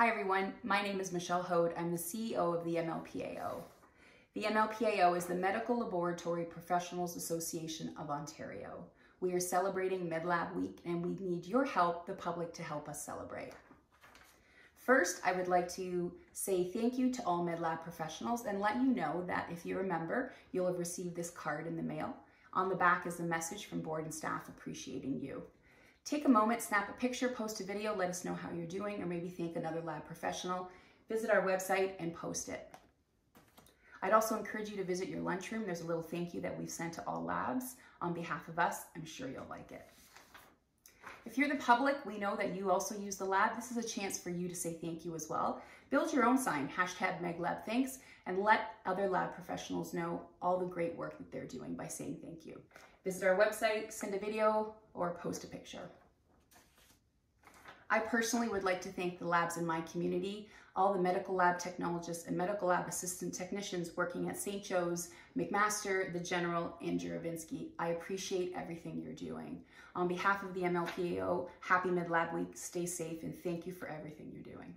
Hi everyone, my name is Michelle Hoad. I'm the CEO of the MLPAO. The MLPAO is the Medical Laboratory Professionals Association of Ontario. We are celebrating MedLab Week and we need your help, the public, to help us celebrate. First, I would like to say thank you to all MedLab professionals and let you know that if you're a member, you'll have received this card in the mail. On the back is a message from board and staff appreciating you. Take a moment, snap a picture, post a video, let us know how you're doing, or maybe thank another lab professional. Visit our website and post it. I'd also encourage you to visit your lunchroom. There's a little thank you that we've sent to all labs on behalf of us. I'm sure you'll like it. If you're the public, we know that you also use the lab. This is a chance for you to say thank you as well. Build your own sign, hashtag MedLabThanks, and let other lab professionals know all the great work that they're doing by saying thank you. Visit our website, send a video, or post a picture. I personally would like to thank the labs in my community, all the medical lab technologists and medical lab assistant technicians working at St. Joe's, McMaster, the General, and Juravinski. I appreciate everything you're doing. On behalf of the MLPAO, happy MedLab Week, stay safe, and thank you for everything you're doing.